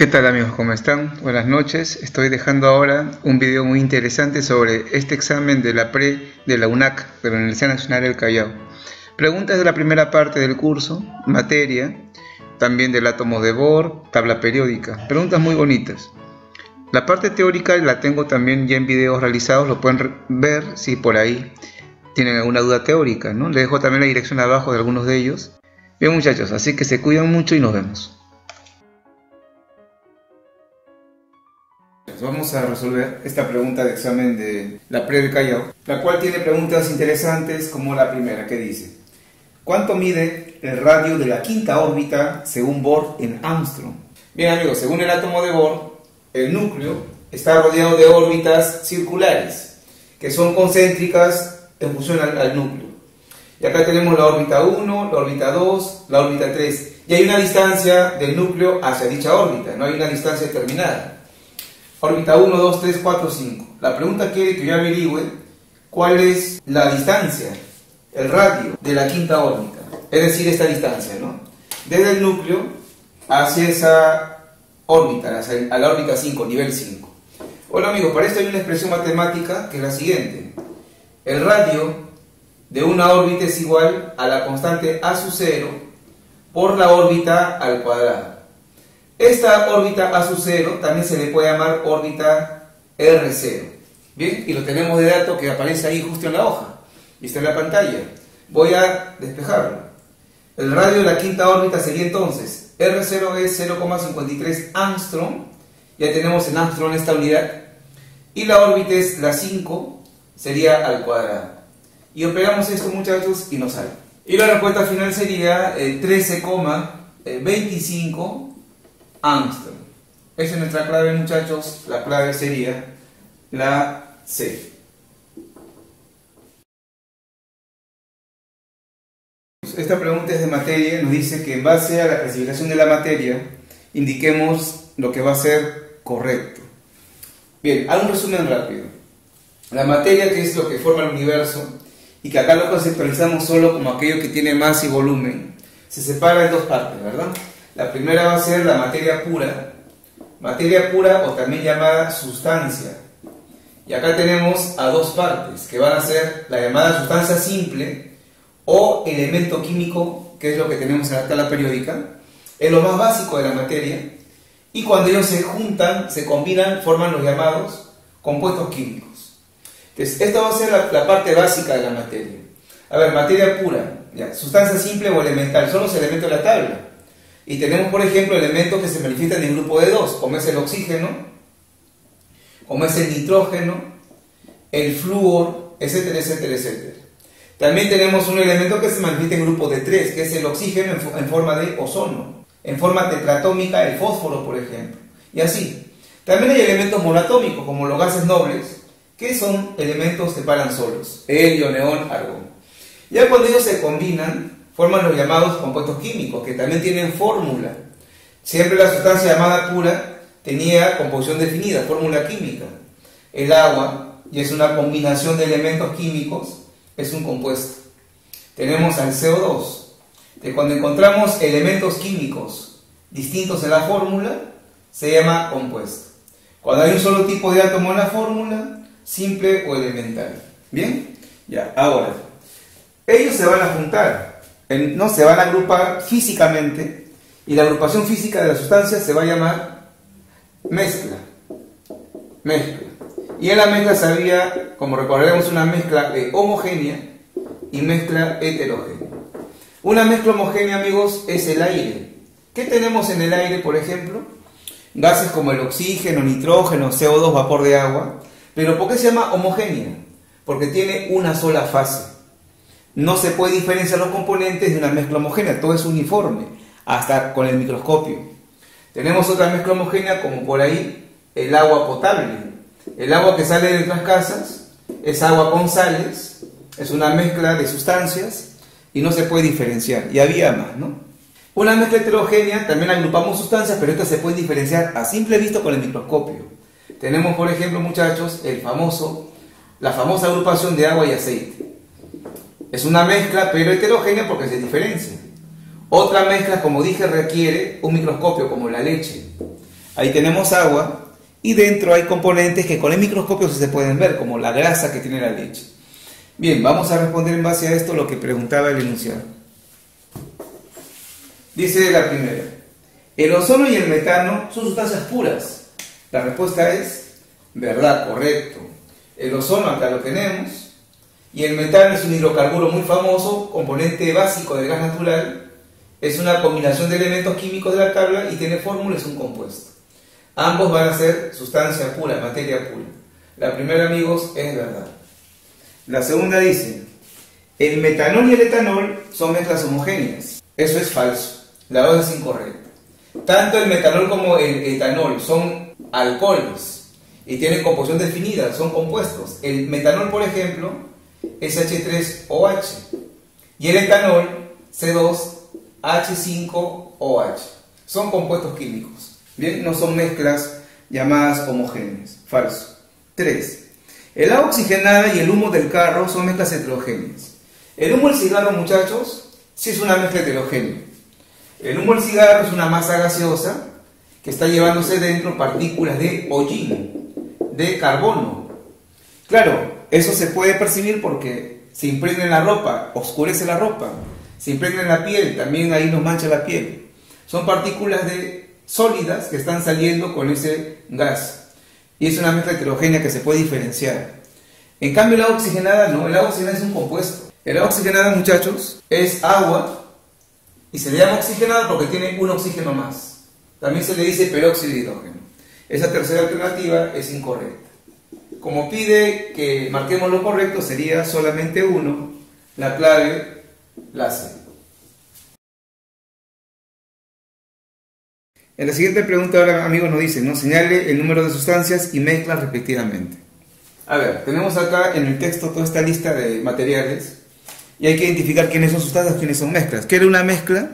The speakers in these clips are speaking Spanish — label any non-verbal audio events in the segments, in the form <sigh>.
¿Qué tal amigos? ¿Cómo están? Buenas noches. Estoy dejando ahora un video muy interesante sobre este examen de la PRE de la UNAC, de la Universidad Nacional del Callao. Preguntas de la primera parte del curso, materia, también del átomo de Bohr, tabla periódica. Preguntas muy bonitas. La parte teórica la tengo también ya en videos realizados, lo pueden ver si por ahí tienen alguna duda teórica, ¿no? Les dejo también la dirección abajo de algunos de ellos. Bien muchachos, así que se cuidan mucho y nos vemos. Vamos a resolver esta pregunta de examen de la pre del Callao, la cual tiene preguntas interesantes como la primera que dice ¿Cuánto mide el radio de la quinta órbita según Bohr en Armstrong? Bien amigos, según el átomo de Bohr, el núcleo está rodeado de órbitas circulares, que son concéntricas en función al, núcleo. Y acá tenemos la órbita 1, la órbita 2, la órbita 3. Y hay una distancia del núcleo hacia dicha órbita, no hay una distancia determinada. Órbita 1, 2, 3, 4, 5. La pregunta quiere que yo averigüe cuál es la distancia, el radio de la quinta órbita. Es decir, esta distancia, ¿no? Desde el núcleo hacia esa órbita, a la órbita 5, nivel 5. Hola amigos, para esto hay una expresión matemática que es la siguiente. El radio de una órbita es igual a la constante a su cero por la órbita al cuadrado. Esta órbita a su cero también se le puede llamar órbita R0. Bien, y lo tenemos de dato que aparece ahí justo en la hoja. Y está en la pantalla. Voy a despejarlo. El radio de la quinta órbita sería entonces R0 es 0,53 angstrom, ya tenemos en angstrom esta unidad, y la órbita es la 5, sería al cuadrado. Y operamos esto muchachos y nos sale. Y la respuesta final sería 13,25 angstrom. Esa es nuestra clave muchachos, la clave sería la C. esta pregunta es de materia, nos dice que en base a la clasificación de la materia, indiquemos lo que va a ser correcto. Bien, hago un resumen rápido. La materia, que es lo que forma el universo, y que acá lo conceptualizamos solo como aquello que tiene masa y volumen, se separa en dos partes, ¿verdad? La primera va a ser la materia pura, materia pura o también llamada sustancia. Y acá tenemos a dos partes, que van a ser la llamada sustancia simple, o elemento químico, que es lo que tenemos en la tabla periódica, es lo más básico de la materia, y cuando ellos se juntan, se combinan, forman los llamados compuestos químicos. Entonces, esta va a ser la, parte básica de la materia. A ver, materia pura, sustancia simple o elemental, son los elementos de la tabla. Y tenemos, por ejemplo, elementos que se manifiestan en grupo de dos, como es el oxígeno, como es el nitrógeno, el flúor, etcétera, etcétera, etcétera. También tenemos un elemento que se manifiesta en grupo de tres, que es el oxígeno en, forma de ozono, en forma tetratómica el fósforo, por ejemplo, y así. También hay elementos monoatómicos, como los gases nobles, que son elementos que paran solos, helio, neón, argón. Ya cuando ellos se combinan, forman los llamados compuestos químicos, que también tienen fórmula. Siempre la sustancia llamada pura tenía composición definida, fórmula química. El agua, y es una combinación de elementos químicos, es un compuesto. Tenemos al CO2. De cuando encontramos elementos químicos distintos en la fórmula, se llama compuesto. Cuando hay un solo tipo de átomo en la fórmula, simple o elemental. ¿Bien? Ya, ahora, ellos se van a juntar, no se van a agrupar físicamente y la agrupación física de la sustancia se va a llamar mezcla. Mezcla. Y en la mezcla se había, como recordaremos, una mezcla homogénea y mezcla heterogénea. Una mezcla homogénea, amigos, es el aire. ¿Qué tenemos en el aire, por ejemplo? Gases como el oxígeno, nitrógeno, CO2, vapor de agua. Pero ¿por qué se llama homogénea? Porque tiene una sola fase. No se puede diferenciar los componentes de una mezcla homogénea, todo es uniforme, hasta con el microscopio. Tenemos otra mezcla homogénea como por ahí el agua potable, el agua que sale de nuestras casas es agua con sales, es una mezcla de sustancias y no se puede diferenciar. Y había más, ¿no? Una mezcla heterogénea, también agrupamos sustancias, pero esta se puede diferenciar a simple vista con el microscopio. Tenemos, por ejemplo, muchachos, el famoso, la famosa agrupación de agua y aceite. Es una mezcla, pero heterogénea porque se diferencia. Otra mezcla, como dije, requiere un microscopio, como la leche. Ahí tenemos agua y dentro hay componentes que con el microscopio se pueden ver, como la grasa que tiene la leche. Bien, vamos a responder en base a esto lo que preguntaba el enunciado. Dice la primera, el ozono y el metano son sustancias puras. La respuesta es verdad, correcto. El ozono acá lo tenemos y el metano es un hidrocarburo muy famoso, componente básico del gas natural. Es una combinación de elementos químicos de la tabla y tiene fórmula, es un compuesto. Ambos van a ser sustancia pura, materia pura. La primera, amigos, es verdad. La segunda dice, el metanol y el etanol son mezclas homogéneas. Eso es falso. La dos es incorrecta. Tanto el metanol como el etanol son alcoholes y tienen composición definida, son compuestos. El metanol, por ejemplo, es H3OH y el etanol C2H5OH. Son compuestos químicos. Bien, no son mezclas llamadas homogéneas. Falso. 3. El agua oxigenada y el humo del carro son mezclas heterogéneas. El humo del cigarro, muchachos, sí es una mezcla heterogénea. El humo del cigarro es una masa gaseosa que está llevándose dentro partículas de hollín, de carbono. Claro, eso se puede percibir porque se impregna en la ropa, oscurece la ropa, se impregna en la piel, también ahí nos mancha la piel. Son partículas de sólidas que están saliendo con ese gas y es una mezcla heterogénea que se puede diferenciar. En cambio, el agua oxigenada no, el agua oxigenada es un compuesto. El agua oxigenada, muchachos, es agua y se le llama oxigenada porque tiene un oxígeno más. También se le dice peróxido de hidrógeno. Esa tercera alternativa es incorrecta. Como pide que marquemos lo correcto, sería solamente uno, la clave, la C. En la siguiente pregunta ahora, amigos, nos dice, ¿no? Señale el número de sustancias y mezclas respectivamente. A ver, tenemos acá en el texto toda esta lista de materiales y hay que identificar quiénes son sustancias, quiénes son mezclas. ¿Qué era una mezcla?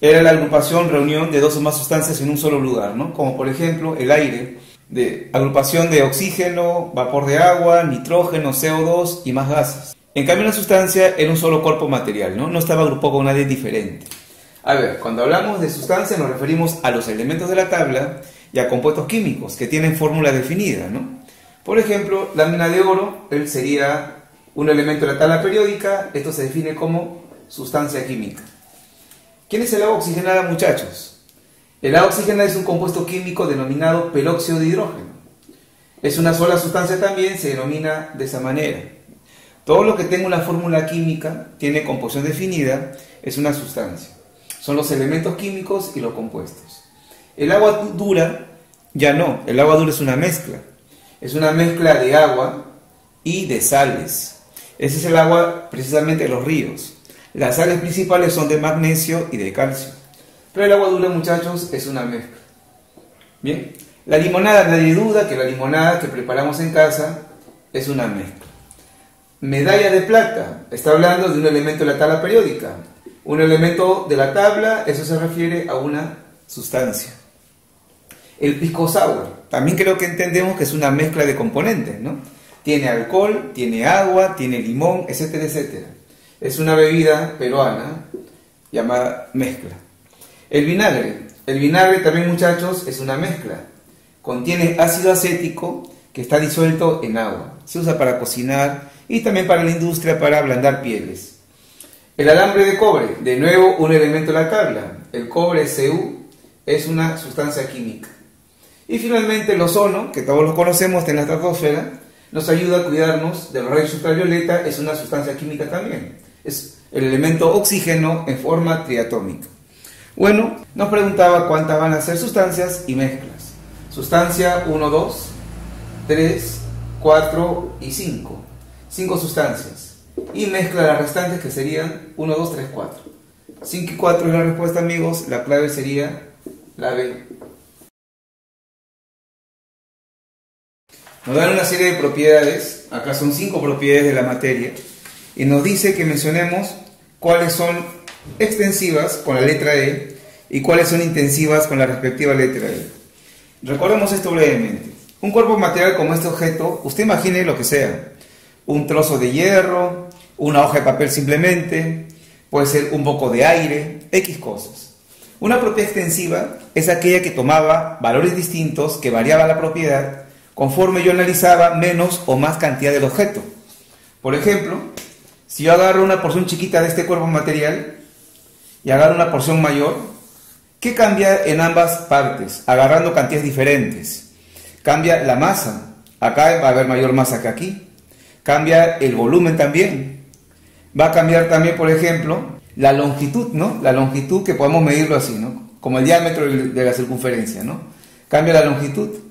Era la agrupación, reunión de dos o más sustancias en un solo lugar, ¿no? Como por ejemplo el aire, de agrupación de oxígeno, vapor de agua, nitrógeno, CO2 y más gases. En cambio, una sustancia era un solo cuerpo material, ¿no? No estaba agrupado con nadie diferente. A ver, cuando hablamos de sustancias nos referimos a los elementos de la tabla y a compuestos químicos que tienen fórmula definida, ¿no? Por ejemplo, la mina de oro él sería un elemento de la tabla periódica, esto se define como sustancia química. ¿Quién es el agua oxigenada, muchachos? El oxigenada es un compuesto químico denominado peróxido de hidrógeno. Es una sola sustancia también, se denomina de esa manera. Todo lo que tenga una fórmula química, tiene composición definida, es una sustancia son los elementos químicos y los compuestos. El agua dura, ya no, el agua dura es una mezcla. Es una mezcla de agua y de sales. Ese es el agua precisamente de los ríos. Las sales principales son de magnesio y de calcio. Pero el agua dura, muchachos, es una mezcla. Bien, la limonada, nadie duda que la limonada que preparamos en casa es una mezcla. Medalla de plata, está hablando de un elemento de la tabla periódica, un elemento de la tabla, eso se refiere a una sustancia. El pisco sour, también creo que entendemos que es una mezcla de componentes, ¿no? Tiene alcohol, tiene agua, tiene limón, etcétera, etcétera. Es una bebida peruana llamada mezcla. El vinagre, el vinagre también muchachos es una mezcla. Contiene ácido acético que está disuelto en agua. Se usa para cocinar y también para la industria para ablandar pieles. El alambre de cobre, de nuevo un elemento de la tabla. El cobre Cu es una sustancia química. Y finalmente el ozono, que todos lo conocemos en la estratosfera, nos ayuda a cuidarnos de los rayos ultravioleta, es una sustancia química también. Es el elemento oxígeno en forma triatómica. Bueno, nos preguntaba cuántas van a ser sustancias y mezclas. Sustancia 1, 2, 3, 4 y 5. Cinco sustancias y mezcla las restantes que serían 1, 2, 3, 4. 5 y 4 es la respuesta amigos, la clave sería la B. Nos dan una serie de propiedades, acá son 5 propiedades de la materia, y nos dice que mencionemos cuáles son extensivas con la letra E y cuáles son intensivas con la respectiva letra E. Recordemos esto brevemente. Un cuerpo material como este objeto, usted imagine lo que sea, un trozo de hierro, una hoja de papel simplemente, puede ser un poco de aire, X cosas. Una propiedad extensiva es aquella que tomaba valores distintos, que variaba la propiedad, conforme yo analizaba menos o más cantidad del objeto. Por ejemplo, si yo agarro una porción chiquita de este cuerpo material y agarro una porción mayor, ¿qué cambia en ambas partes? Agarrando cantidades diferentes. Cambia la masa. Acá va a haber mayor masa que aquí. Cambia el volumen también. Va a cambiar también, por ejemplo, la longitud, ¿no? La longitud que podemos medirlo así, ¿no? Como el diámetro de la circunferencia, ¿no? Cambia la longitud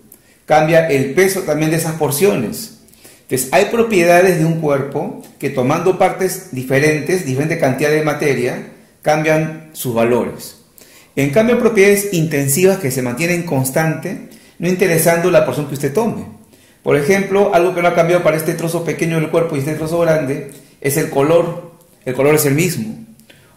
cambia el peso también de esas porciones. Entonces, hay propiedades de un cuerpo que tomando partes diferentes, diferente cantidad de materia, cambian sus valores. En cambio, propiedades intensivas que se mantienen constante, no interesando la porción que usted tome. Por ejemplo, algo que no ha cambiado para este trozo pequeño del cuerpo y este trozo grande es el color. El color es el mismo.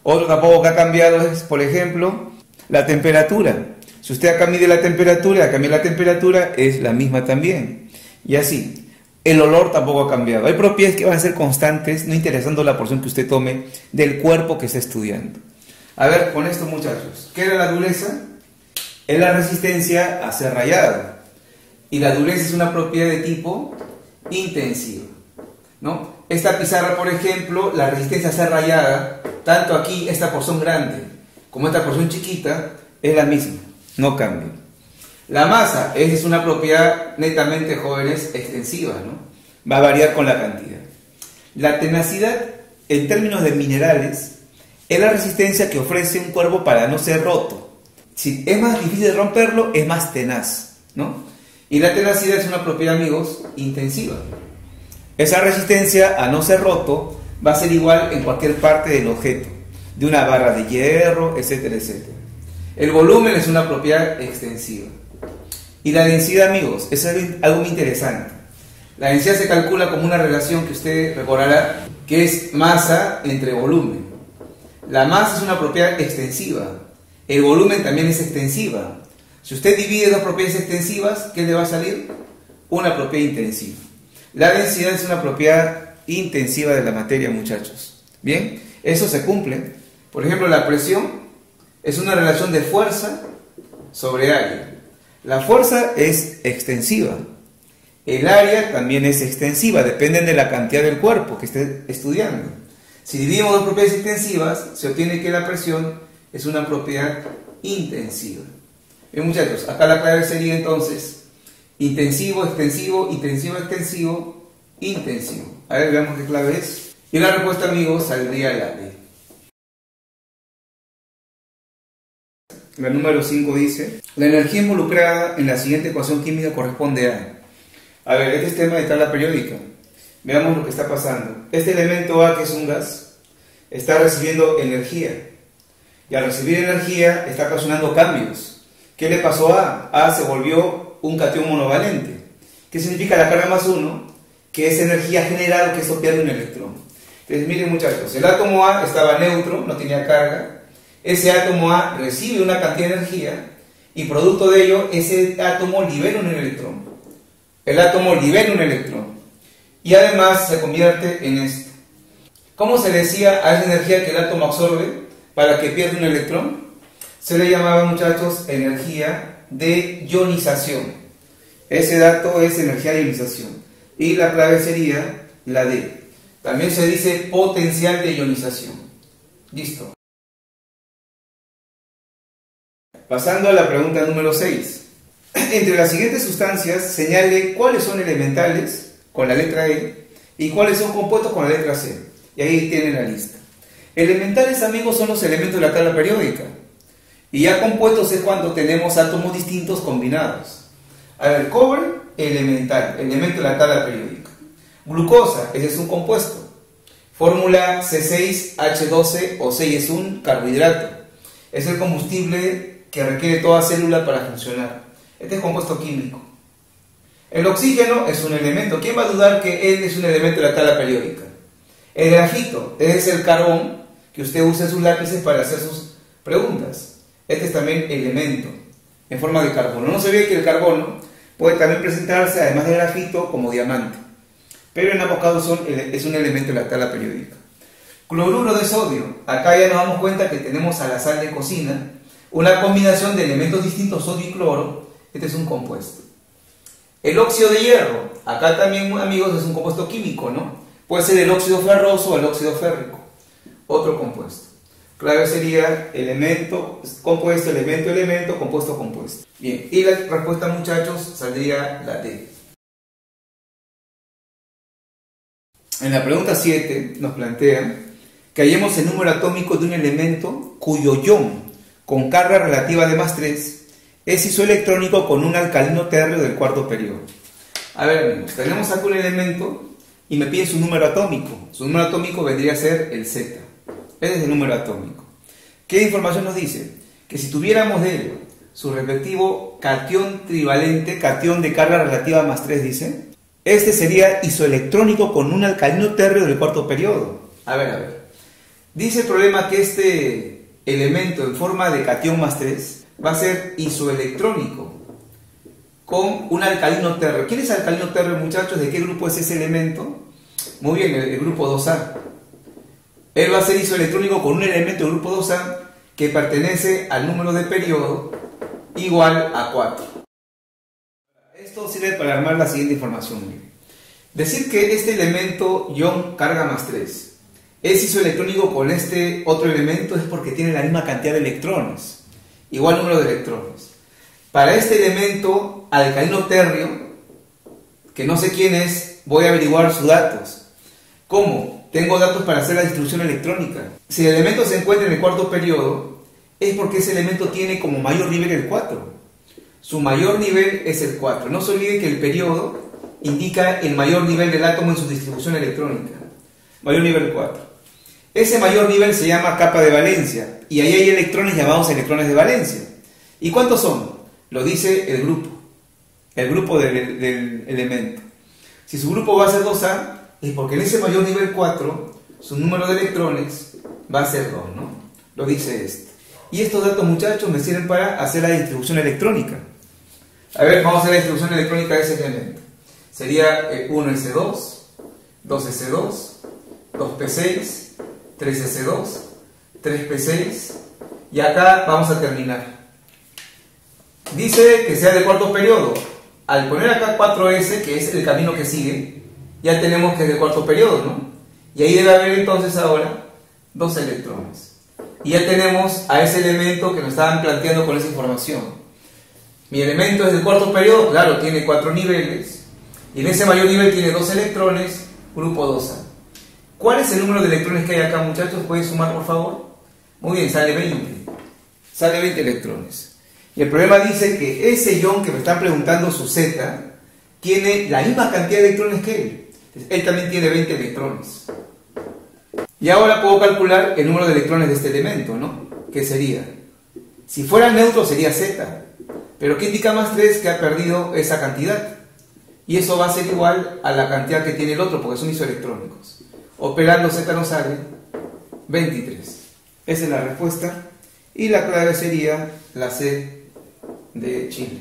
Otro tampoco que ha cambiado es, por ejemplo, la temperatura. Si usted acá mide la temperatura, acá mide la temperatura, es la misma también. Y así. El olor tampoco ha cambiado. Hay propiedades que van a ser constantes, no interesando la porción que usted tome del cuerpo que está estudiando. A ver, con esto muchachos, ¿qué era la dureza? Es la resistencia a ser rayada. Y la dureza es una propiedad de tipo intensiva. ¿no? Esta pizarra, por ejemplo, la resistencia a ser rayada, tanto aquí, esta porción grande, como esta porción chiquita, es la misma no cambia. La masa es una propiedad netamente, jóvenes, extensiva, ¿no? Va a variar con la cantidad. La tenacidad, en términos de minerales, es la resistencia que ofrece un cuerpo para no ser roto. Si es más difícil romperlo, es más tenaz, ¿no? Y la tenacidad es una propiedad, amigos, intensiva. Esa resistencia a no ser roto va a ser igual en cualquier parte del objeto, de una barra de hierro, etcétera, etcétera. El volumen es una propiedad extensiva. Y la densidad, amigos, es algo muy interesante. La densidad se calcula como una relación que usted recordará, que es masa entre volumen. La masa es una propiedad extensiva. El volumen también es extensiva. Si usted divide dos propiedades extensivas, ¿qué le va a salir? Una propiedad intensiva. La densidad es una propiedad intensiva de la materia, muchachos. Bien, eso se cumple. Por ejemplo, la presión es una relación de fuerza sobre área. La fuerza es extensiva. El área también es extensiva, dependen de la cantidad del cuerpo que esté estudiando. Si dividimos dos propiedades extensivas, se obtiene que la presión es una propiedad intensiva. Bien, muchachos, acá la clave sería entonces intensivo, extensivo, intensivo, extensivo, intensivo. A ver, veamos qué clave es. Y la respuesta, amigos, saldría la D. La número 5 dice, la energía involucrada en la siguiente ecuación química corresponde a... A ver, este es tema de tabla periódica. Veamos lo que está pasando. Este elemento A, que es un gas, está recibiendo energía. Y al recibir energía está ocasionando cambios. ¿Qué le pasó a A? A se volvió un cation monovalente. ¿Qué significa la carga más 1? Que es energía generada que eso pierde un electrón. Entonces miren muchachos, el átomo A estaba neutro, no tenía carga, ese átomo A recibe una cantidad de energía y producto de ello ese átomo libera un electrón. El átomo libera un electrón y además se convierte en esto. ¿Cómo se decía a esa energía que el átomo absorbe para que pierda un electrón? Se le llamaba, muchachos, energía de ionización. Ese dato es energía de ionización. Y la clave sería la D. También se dice potencial de ionización. Listo. Pasando a la pregunta número 6. <clears throat> Entre las siguientes sustancias, señale cuáles son elementales con la letra E y cuáles son compuestos con la letra C. Y ahí tienen la lista. Elementales, amigos, son los elementos de la tabla periódica. Y ya compuestos es cuando tenemos átomos distintos combinados. A ver, cobre, elemental, elemento de la tabla periódica. Glucosa, ese es un compuesto. Fórmula C6H12 o 6 es un carbohidrato. Es el combustible que requiere toda célula para funcionar. Este es compuesto químico. El oxígeno es un elemento. ¿Quién va a dudar que él es un elemento de la tabla periódica? El grafito es el carbón que usted usa en sus lápices para hacer sus preguntas. Este es también elemento en forma de carbono. No se ve que el carbono puede también presentarse, además de grafito, como diamante. Pero en ambos casos es un elemento de la tabla periódica. Cloruro de sodio. Acá ya nos damos cuenta que tenemos a la sal de cocina una combinación de elementos distintos, sodio y cloro, este es un compuesto. El óxido de hierro, acá también amigos es un compuesto químico, ¿no? Puede ser el óxido ferroso o el óxido férrico, otro compuesto. Clave sería elemento, compuesto, elemento, elemento, compuesto, compuesto. Bien, y la respuesta muchachos saldría la D. En la pregunta 7 nos plantea que hallemos el número atómico de un elemento cuyo ion con carga relativa de más 3 es isoelectrónico con un alcalino térreo del cuarto periodo. A ver tenemos aquí un elemento y me pide su número atómico. Su número atómico vendría a ser el Z. Ese es el número atómico. ¿Qué información nos dice? Que si tuviéramos de él su respectivo cation trivalente, cation de carga relativa más 3, dice, este sería isoelectrónico con un alcalino térreo del cuarto periodo. A ver, a ver. Dice el problema que este elemento en forma de cation más 3 va a ser isoelectrónico con un alcalino térreo. ¿Quién es alcalino térreo, muchachos? ¿De qué grupo es ese elemento? Muy bien, el, el grupo 2A. Él va a ser isoelectrónico con un elemento del grupo 2A que pertenece al número de periodo igual a 4. Esto sirve para armar la siguiente información. Decir que este elemento ion carga más 3 es isoelectrónico con este otro elemento es porque tiene la misma cantidad de electrones, igual número de electrones. Para este elemento alcalino térreo, que no sé quién es, voy a averiguar sus datos. ¿Cómo? tengo datos para hacer la distribución electrónica. Si el elemento se encuentra en el cuarto periodo, es porque ese elemento tiene como mayor nivel el 4. Su mayor nivel es el 4. No se olvide que el periodo indica el mayor nivel del átomo en su distribución electrónica. Mayor nivel 4. Ese mayor nivel se llama capa de valencia y ahí hay electrones llamados electrones de valencia. ¿Y cuántos son? Lo dice el grupo, el grupo del, del elemento. Si su grupo va a ser 2A, y porque en ese mayor nivel 4 su número de electrones va a ser 2, ¿no? Lo dice este. Y estos datos, muchachos, me sirven para hacer la distribución electrónica. A ver, vamos a hacer la distribución electrónica de ese elemento. Sería 1s2, 2s2, 2p6, 3s2, 3p6, y acá vamos a terminar. Dice que sea de cuarto periodo. Al poner acá 4s, que es el camino que sigue, ya tenemos que es de cuarto periodo, ¿no? Y ahí debe haber entonces ahora dos electrones. Y ya tenemos a ese elemento que nos estaban planteando con esa información. Mi elemento es de cuarto periodo, claro, tiene cuatro niveles. Y en ese mayor nivel tiene dos electrones, grupo 2A. ¿Cuál es el número de electrones que hay acá, muchachos? ¿Pueden sumar, por favor? Muy bien, sale 20. Sale 20 electrones. Y el problema dice que ese ion que me están preguntando su Z tiene la misma cantidad de electrones que él. Él también tiene 20 electrones. Y ahora puedo calcular el número de electrones de este elemento, ¿no? ¿Qué sería? Si fuera neutro sería Z. Pero ¿qué indica más 3? Que ha perdido esa cantidad. Y eso va a ser igual a la cantidad que tiene el otro, porque son isoelectrónicos. Operando Z nos sale 23. Esa es la respuesta. Y la clave sería la C de Chile.